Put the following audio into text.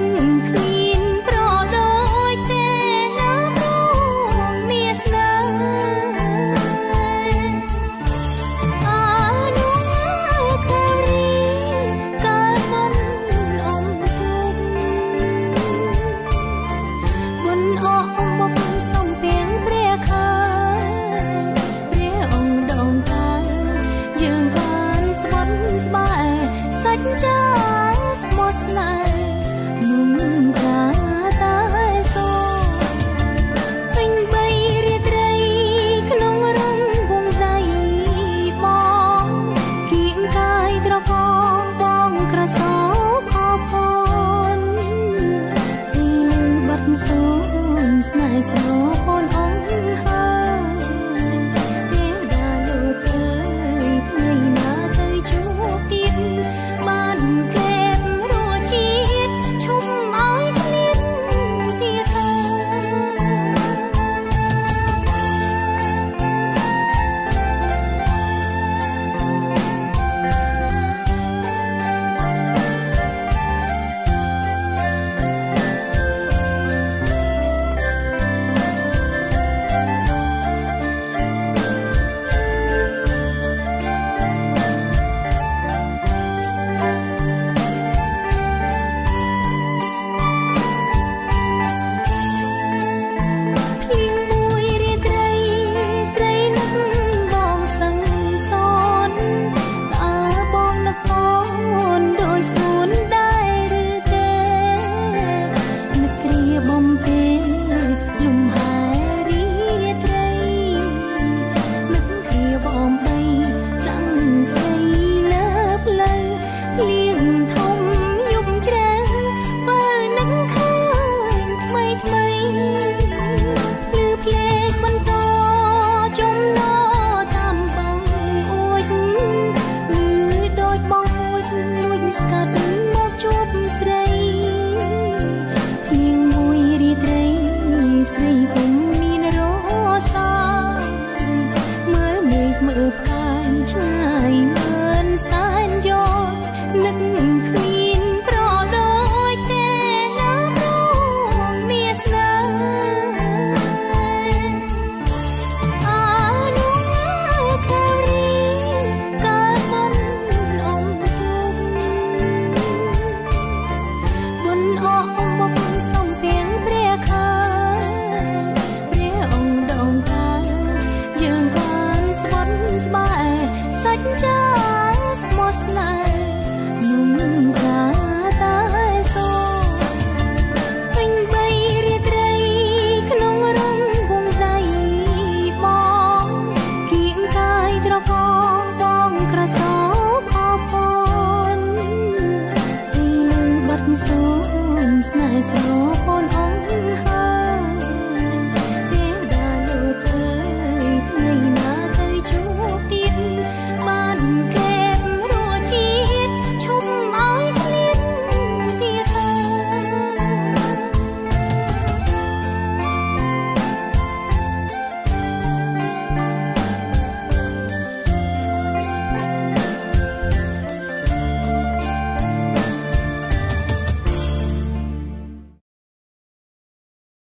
នឹកគ្នាសូនស្នេហ៍ ស្